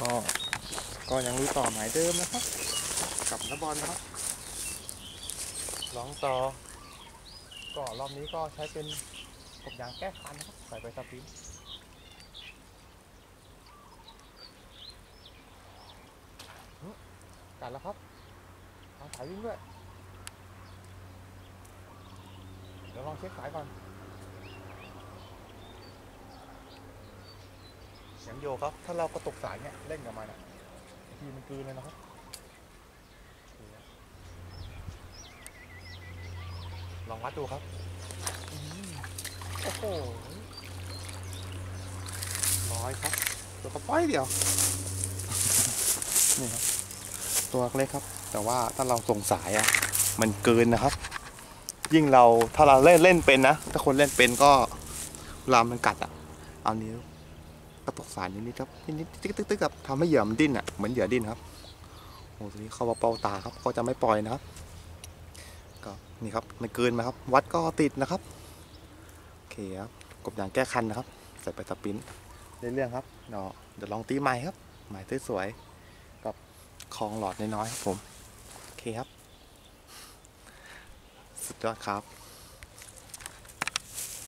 ก็ก็ยังรู้ต่อหมายเดิมนะครับ กับนบอลนะครับลองต่อ ก็รอบนี้ก็ใช้เป็นกบยางแก้คันนะครับ ใส่ไปสปินกัดแล้วครับทางสายวิ่งด้วย เดี๋ยวลองเช็คสายก่อน สียงโยครับ ถ้าเรากระตุกสายเนี่ยเล่นกับมันอะทีมันกลืนเลยนะครับนี่นะลองวัดดูครับอืมโอ้โหร้อยครับ ตัวกระป้อยเดียว นี่ครับ ตัวเล็กครับ แต่ว่าถ้าเราส่งสายอะ มันเกินนะครับ ยิ่งเราถ้าเราเล่นเล่นเป็นนะ ถ้าคนเล่นเป็นก็เวลามันกัดอะ เอานิ้วกระ ตกสายนิดๆครับนิดๆตึ๊กตึ๊กตึ๊กครับทำให้เหยื่อมันดิ้นอะเหมือนเหยื่อดิ้นครับโอ้ตัวนี้เข้ามาเป่าตาครับก็จะไม่ปล่อยนะครับก็นี่ครับมันเกินมาครับ วัดก็ติดนะครับโอเคครับกบยางแก้คันนะครับ ใส่ไปสปินได้เรื่องครับเดี๋ยวเดี๋ยวลองตีใหม่ครับใหม่สวยๆกับคลองหลอดน้อยๆครับผมโอเคครับ สุดยอดครับ